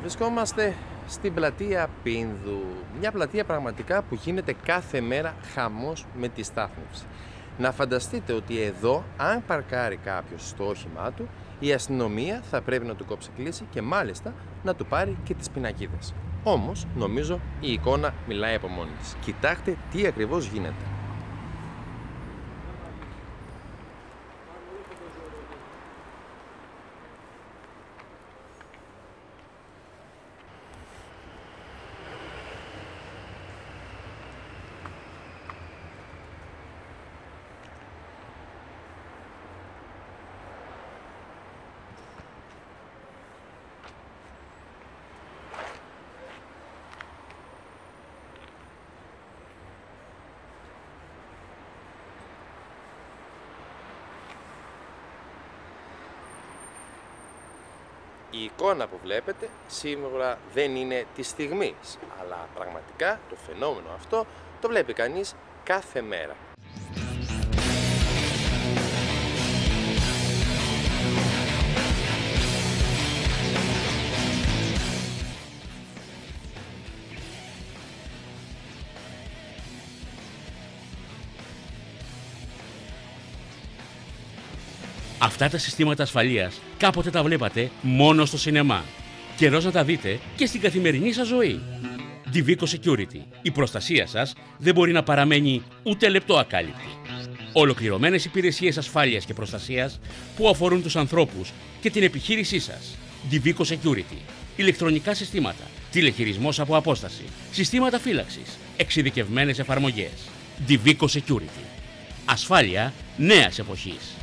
Βρισκόμαστε στην πλατεία Πίνδου. Μια πλατεία πραγματικά που γίνεται κάθε μέρα χαμός με τη στάθμευση. Να φανταστείτε ότι εδώ, αν παρκάρει κάποιος στο όχημά του, η αστυνομία θα πρέπει να του κόψει κλίση και μάλιστα να του πάρει και τις πινακίδες. Όμως, νομίζω, η εικόνα μιλάει από μόνη της. Κοιτάξτε τι ακριβώς γίνεται. Η εικόνα που βλέπετε σίγουρα δεν είναι της στιγμής, αλλά πραγματικά το φαινόμενο αυτό το βλέπει κανείς κάθε μέρα. Αυτά τα συστήματα ασφαλείας κάποτε τα βλέπατε μόνο στο σινεμά. Καιρός να τα δείτε και στην καθημερινή σας ζωή. Divico Security. Η προστασία σας δεν μπορεί να παραμένει ούτε λεπτό ακάλυπτη. Ολοκληρωμένες υπηρεσίες ασφάλειας και προστασίας που αφορούν τους ανθρώπους και την επιχείρησή σας. Divico Security. Ηλεκτρονικά συστήματα. Τηλεχειρισμός από απόσταση. Συστήματα φύλαξης. Εξειδικευμένες εφαρμογές. Divico Security. Ασφάλεια νέας εποχής.